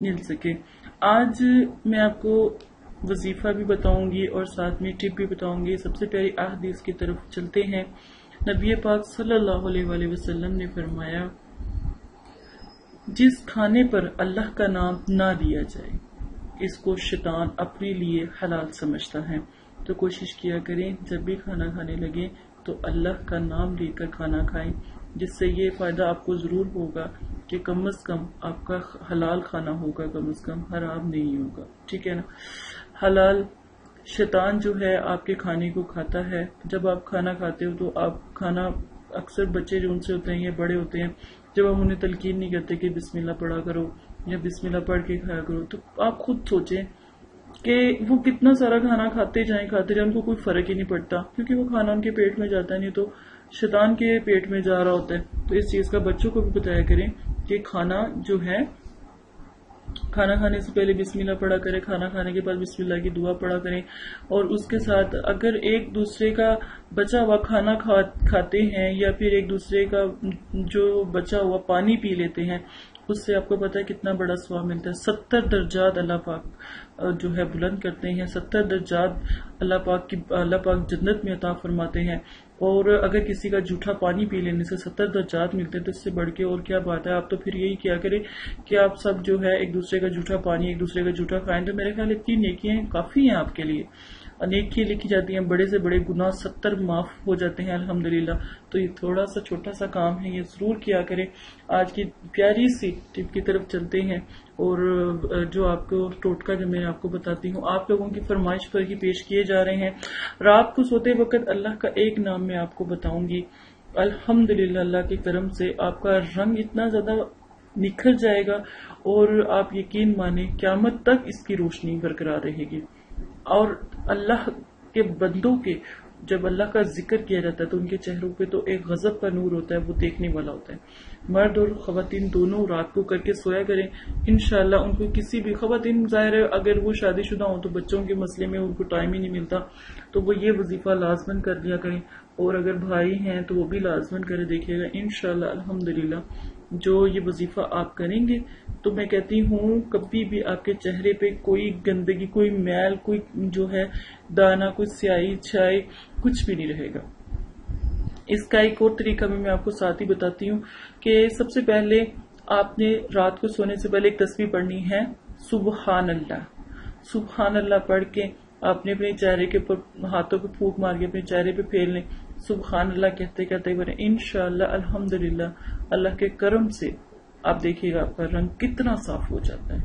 مل سکے۔ آج میں آپ کو وظیفہ بھی بتاؤں گی اور ساتھ میں ٹپ بھی بتاؤں گی۔ سب سے پیاری احادیث کی طرف چلتے ہیں۔ نبی پاک صلی اللہ علیہ وآلہ وسلم نے فرمایا، جس کھانے پر اللہ کا نام نہ دیا جائے، اس کو شیطان اپنے لیے حلال سمجھتا ہے۔ تو کوشش کیا کریں، جب بھی کھانا کھانے لگے تو اللہ کا نام لے کر کھانا کھائیں۔ جس سے یہ فائدہ آپ کو ضرور ہوگا کہ کم از کم آپ کا حلال کھانا ہوگا، کم از کم حرام نہیں ہوگا۔ ٹھیک ہے نا؟ حلال شیطان جو ہے آپ کے کھانے کو کھاتا ہے۔ جب آپ کھانا کھاتے ہو تو آپ کھانا اکثر بچے جو ان سے ہوتے ہیں یا بڑے ہوتے ہیں، جب ہم انہیں تلقین نہیں کرتے کہ بسم اللہ پڑھا کرو یا بسم اللہ پڑھ کے کھایا کرو، تو آپ خود سوچیں کہ وہ کتنا سارا کھانا کھاتے جائیں کھاتے جائیں، ان کو کوئی فرق ہی نہیں پڑتا۔ کیونکہ وہ کھانا ان کے پیٹ میں جاتا نہیں تو شیطان کے پیٹ میں جا رہا ہوتا ہے۔ تو اس چیز کا بچوں کو بھی بتایا کریں کہ کھانا جو ہے، کھانا کھانے سے پہلے بسم اللہ پڑھا کریں، کھانا کھانے کے بعد بسم اللہ کی دعا پڑھا کریں۔ اور اس کے ساتھ اگر ایک دوسرے کا بچا ہوا کھانا کھاتے ہیں یا پھر ایک دوسرے کا جو بچا ہوا پانی پی لیتے ہیں اس سے آپ کو پتا ہے کتنا بڑا سواب ملتا ہے۔ ستر درجات اللہ پاک جو ہے بلند کرتے ہیں۔ ستر درجات اللہ پاک کی، اللہ پاک جنت میں عطا فرماتے ہیں۔ اور اگر کسی کا جھوٹا پانی پی لینے سے ستر درجات ملتے ہیں تو اس سے بڑھ کے اور کیا بات ہے؟ آپ تو پھر یہی کیا کریں کہ آپ سب جو ہے ایک دوسرے کا جھوٹا پانی، ایک دوسرے کا جھوٹا کھائیں۔ تو میرے خیال اتنی نیکیاں کافی ہیں آپ کے لیے۔ انیک لکھی جاتی ہیں، بڑے سے بڑے گناہ ستر معاف ہو جاتے ہیں، الحمدللہ۔ تو یہ تھوڑا سا چھوٹا سا کام ہے، یہ ضرور کیا کریں۔ آج کی پیاری سی ٹپ کی طرف چلتے ہیں اور جو آپ کو ٹوٹکا جو میں آپ کو بتاتی ہوں، آپ لوگوں کی فرمائش پر ہی پیش کیے جا رہے ہیں۔ رات کو سوتے وقت اللہ کا ایک نام میں آپ کو بتاؤں گی۔ الحمدللہ، اللہ کے کرم سے آپ کا رنگ اتنا زیادہ نکھر جائے گا اور آپ یقین مانیں، قیامت تک اس کی روشنی برقرار رہے گی۔ اور اللہ کے بندوں کے جب اللہ کا ذکر کیا جاتا ہے تو ان کے چہروں پہ تو ایک غضب کا نور ہوتا ہے، وہ دیکھنے والا ہوتا ہے۔ مرد اور خواتین دونوں رات کو کر کے سویا کریں، انشاءاللہ ان کو کسی بھی خواتین، ظاہر ہے اگر وہ شادی شدہ ہوں تو بچوں کے مسئلے میں ان کو ٹائم ہی نہیں ملتا۔ تو وہ یہ وظیفہ لازمن کر لیا کریں۔ اور اگر بھائی ہیں تو وہ بھی لازمن کرے دیکھیے گا، انشاءاللہ الحمدللہ۔ جو یہ وظیفہ آپ کریں گے، تو میں کہتی ہوں، کبھی بھی آپ کے چہرے پہ کوئی گندگی، کوئی میل، کوئی جو ہے دانا، کوئی سیاہی، چھائی، کچھ بھی نہیں رہے گا۔ اس کا ایک اور طریقہ میں میں آپ کو ساتھ ہی بتاتی ہوں کہ سب سے پہلے آپ نے رات کو سونے سے پہلے ایک تصویر پڑھنی ہے سبحان اللہ سبحان اللہ پڑھ کے آپ نے اپنے چہرے کے اوپر ہاتھوں پہ پھوک مار کے اپنے چہرے پہ پھیر لیں۔ سبحان اللہ کہتے کہتے بولے، انشاءاللہ، الحمدللہ، اللہ کے کرم سے آپ دیکھیے گا آپ کا رنگ کتنا صاف ہو جاتا ہے۔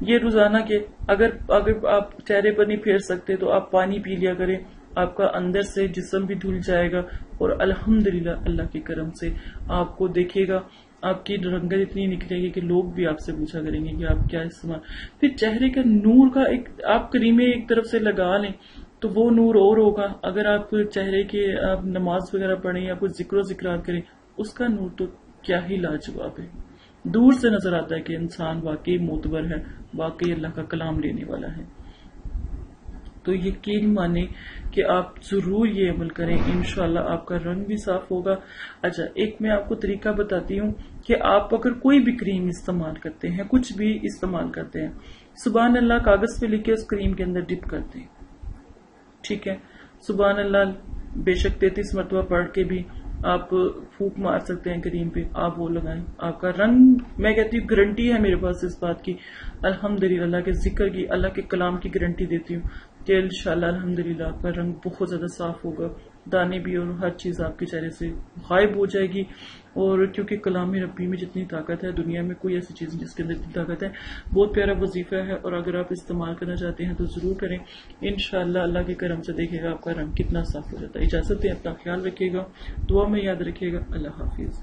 یہ روزانہ کے اگر اگر آپ چہرے پر نہیں پھیر سکتے تو آپ پانی پی لیا کریں، آپ کا اندر سے جسم بھی دھل جائے گا اور الحمدللہ، اللہ کے کرم سے آپ کو دیکھے گا، آپ کی رنگت اتنی نکلے گی کہ لوگ بھی آپ سے پوچھا کریں گے کہ آپ کیا استعمال۔ پھر چہرے کا نور کا ایک، آپ کریمے ایک طرف سے لگا لیں تو وہ نور اور ہوگا۔ اگر آپ چہرے کے آپ نماز وغیرہ پڑھیں یا کچھ ذکر و ذکرات کریں، اس کا نور تو کیا ہی لاجواب ہے۔ دور سے نظر آتا ہے کہ انسان واقعی معتبر ہے، واقعی اللہ کا کلام لینے والا ہے۔ تو یقین مانے کہ آپ ضرور یہ عمل کریں۔ انشاءاللہ آپ کا رنگ بھی صاف ہوگا۔ اچھا ایک میں آپ کو طریقہ بتاتی ہوں کہ آپ اگر کوئی بھی کریم استعمال کرتے ہیں، کچھ بھی استعمال کرتے ہیں، سبحان اللہ کاغذ پہ لکھے اس کریم کے اندر ڈپ کرتے ہیں۔ ٹھیک ہے۔ سبحان اللہ، بے شک تینتیس مرتبہ پڑھ کے بھی آپ پھوک مار سکتے ہیں کریم پہ۔ آپ وہ لگائیں۔ آپ کا رنگ، میں کہتی ہوں گارنٹی ہے میرے پاس اس بات کی۔ الحمد اللہ کے ذکر کی، اللہ کے کلام کی گارنٹی دیتی ہوں۔ کہ انشاءاللہ الحمدللہ آپ کا رنگ بہت زیادہ صاف ہوگا۔ دانے بھی اور ہر چیز آپ کے چہرے سے غائب ہو جائے گی۔ اور کیونکہ کلام ربی میں جتنی طاقت ہے، دنیا میں کوئی ایسی چیز جس کے اندر اتنی طاقت ہے۔ بہت پیارا وظیفہ ہے اور اگر آپ استعمال کرنا چاہتے ہیں تو ضرور کریں۔ انشاءاللہ اللہ کے کرم سے دیکھے گا آپ کا رنگ کتنا صاف ہو جاتا ہے۔ اجازت دیں، اپنا خیال رکھے گا۔ دعا میں یاد رکھے گا۔ اللہ حافظ۔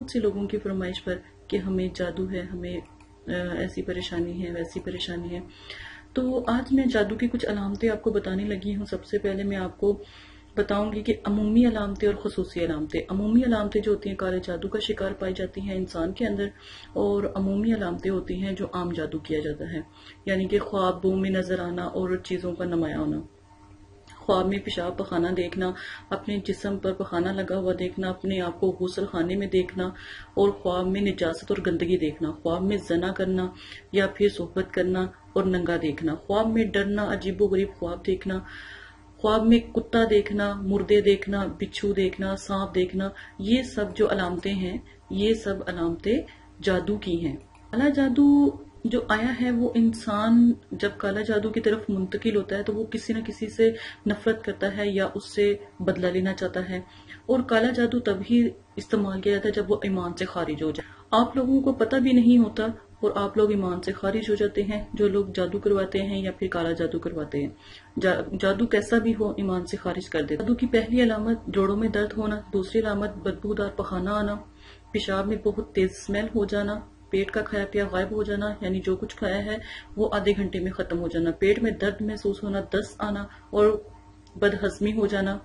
بہت سے لوگوں کی فرمائش پر کہ ہمیں جادو ہے، ہمیں ایسی پریشانی ہے، ویسی پریشانی ہے۔ تو آج میں جادو کی کچھ علامتیں آپ کو بتانے لگی ہوں۔ سب سے پہلے میں آپ کو بتاؤں گی کہ عمومی علامتیں اور خصوصی علامتیں۔ عمومی علامتیں جو ہوتی ہیں، کالے جادو کا شکار پائی جاتی ہیں انسان کے اندر، اور عمومی علامتیں ہوتی ہیں جو عام جادو کیا جاتا ہے۔ یعنی کہ خوابوں میں نظر آنا اور چیزوں کا نمایاں ہونا۔ خواب میں پیشاب پخانا دیکھنا، اپنے جسم پر پخانا لگا ہوا دیکھنا، اپنے آپ کو غسل خانے میں دیکھنا، اور خواب میں نجاست اور گندگی دیکھنا، خواب میں زنا کرنا یا پھر صحبت کرنا اور ننگا دیکھنا، خواب میں ڈرنا، عجیب و غریب خواب دیکھنا، خواب میں کتا دیکھنا، مردے دیکھنا، بچھو دیکھنا، سانپ دیکھنا، یہ سب جو علامتیں ہیں، یہ سب علامتیں جادو کی ہیں۔ کالا جادو جو آیا ہے وہ انسان جب کالا جادو کی طرف منتقل ہوتا ہے تو وہ کسی نہ کسی سے نفرت کرتا ہے یا اس سے بدلہ لینا چاہتا ہے۔ اور کالا جادو تب ہی استعمال کیا جاتا ہے جب وہ ایمان سے خارج ہو جائے۔ آپ لوگوں کو پتہ بھی نہیں ہوتا اور آپ لوگ ایمان سے خارج ہو جاتے ہیں، جو لوگ جادو کرواتے ہیں یا پھر کالا جادو کرواتے ہیں۔ جادو کیسا بھی ہو ایمان سے خارج کر دے جادو کی پہلی علامت جوڑوں میں درد ہونا، دوسری علامت بدبودار پخانا آنا، پیشاب میں بہت تیز اسمیل ہو جانا پیٹ کا کھایا پیا، غائب ہو جانا یعنی جو کچھ کھایا ہے، وہ آدھے گھنٹے میں ختم ہو جانا۔ پیٹ میں درد محسوس ہونا دست آنا اور بدہضمی ہو جانا۔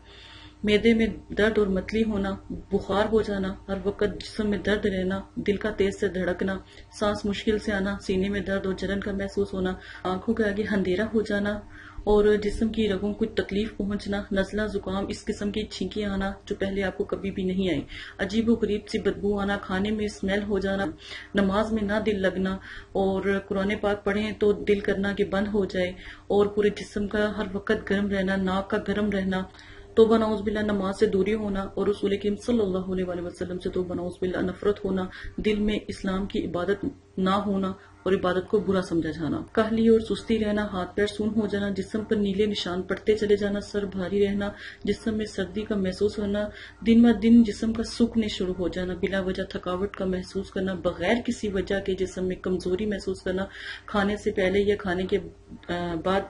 میدے میں درد اور متلی ہونا، بخار ہو جانا۔ ہر وقت جسم میں درد رہنا، دل کا تیز سے دھڑکنا، سانس مشکل سے آنا، سینے میں درد اور جلن کا محسوس ہونا، آنکھوں کے آگے اندھیرا ہو جانا۔ اور جسم کی رگوں کو تکلیف پہنچنا، نزلہ، زکام، اس قسم کی چھینکی آنا جو پہلے آپ کو کبھی بھی نہیں آئی عجیب و غریب سی بدبو آنا، کھانے میں اسمیل ہو جانا، نماز میں نہ دل لگنا اور قرآن پاک پڑھیں تو دل کرنا کہ بند ہو جائے اور پورے جسم کا ہر وقت گرم رہنا، ناک کا گرم رہنا تو بناؤز باللہ نماز سے دوری ہونا اور رسول کریم صلی اللہ علیہ وسلم سے تو بناؤز باللہ نفرت ہونا، دل میں اسلام کی عبادت نہ ہونا اور عبادت کو برا سمجھا جانا۔ کہلی اور سستی رہنا، ہاتھ پیر سون ہو جانا، جسم پر نیلے نشان پڑتے چلے جانا، سر بھاری رہنا، جسم میں سردی کا محسوس ہونا، دن ب دن جسم کا سوکھنے شروع ہو جانا، بلا وجہ تھکاوٹ کا محسوس کرنا، بغیر کسی وجہ کے جسم میں کمزوری محسوس کرنا، کھانے سے پہلے یا کھانے کے بعد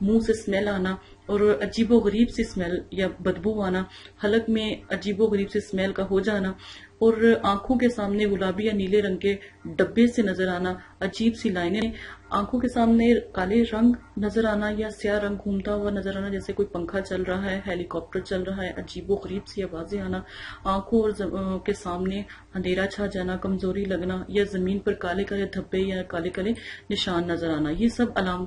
منہ سے اسمیل آنا اور عجیب و غریب سی اسمیل یا بدبو آنا، حلق میں عجیب و غریب سی اسمیل کا ہو جانا اور آنکھوں کے سامنے گلابی یا نیلے رنگ کے ڈبے سے نظر آنا عجیب سی لائنیں آنکھوں کے سامنے کالے رنگ نظر آنا یا سیاہ رنگ گھومتا ہوا نظر آنا جیسے کوئی پنکھا چل رہا ہے ہیلی کاپٹر چل رہا ہے، عجیب و غریب سی آوازیں آنا۔ آنکھوں اور کے سامنے اندھیرا چھا جانا، کمزوری لگنا یا زمین پر کالے کالے دھبے یا کالے کالے نشان نظر آنا۔ یہ سب علام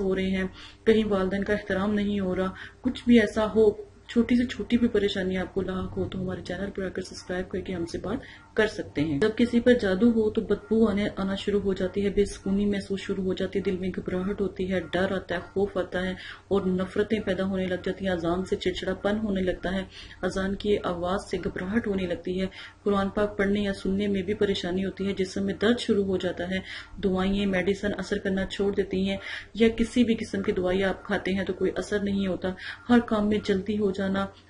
ہو رہے ہیں، کہیں والدین کا احترام نہیں ہو رہا۔ کچھ بھی ایسا ہو، چھوٹی سے چھوٹی بھی پریشانی آپ کو لاحق ہو، تو ہمارے چینل پر آ کر سبسکرائب کر کے ہم سے بات کر سکتے ہیں۔ جب کسی پر جادو ہو تو بدبو آنے، آنا شروع ہو جاتی ہے، بے سکونی محسوس شروع ہو جاتی ہے، دل میں گھبراہٹ ہوتی ہے، ڈر آتا ہے، خوف آتا ہے اور نفرتیں پیدا ہونے لگ جاتی ہیں، اذان سے چڑچڑا پن ہونے لگتا ہے، اذان کی آواز سے گھبراہٹ ہونے لگتی ہے۔ قرآن پاک پڑھنے یا سننے میں بھی پریشانی ہوتی ہے، جسم میں درد شروع ہو جاتا ہے۔ دوائیں میڈیسن اثر کرنا چھوڑ دیتی ہیں یا کسی بھی قسم کی دوائی آپ کھاتے ہیں تو کوئی اثر نہیں ہوتا۔ ہر کام میں جلدی ہو جانا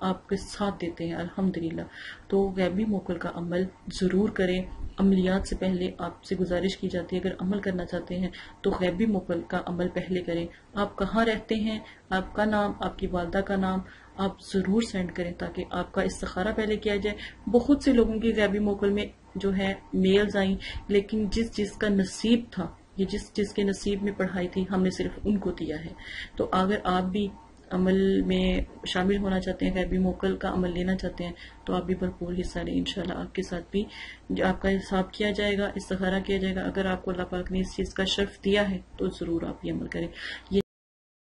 آپ کے ساتھ دیتے ہیں، الحمدللہ۔ تو غیبی موکل کا عمل ضرور کریں۔ عملیات سے پہلے آپ سے گزارش کی جاتی ہے، اگر عمل کرنا چاہتے ہیں تو غیبی موکل کا عمل پہلے کریں۔ آپ کہاں رہتے ہیں؟ آپ کا نام، آپ کی والدہ کا نام آپ ضرور سینڈ کریں تاکہ آپ کا استخارہ پہلے کیا جائے۔ بہت سے لوگوں کی غیبی موکل میں جو ہے میلز آئیں، لیکن جس جس کا نصیب تھا، یہ جس جس کے نصیب میں پڑھائی تھی، ہم نے صرف ان کو دیا ہے۔ تو اگر آپ بھی عمل میں شامل ہونا چاہتے ہیں، غیبی موکل کا عمل لینا چاہتے ہیں، تو آپ بھی بھرپور حصہ لیں۔ انشاءاللہ آپ کے ساتھ بھی آپ کا حساب کیا جائے گا، استخارہ کیا جائے گا۔ اگر آپ کو اللہ پاک نے اس چیز کا شرف دیا ہے، تو ضرور آپ یہ عمل کریں۔ یہ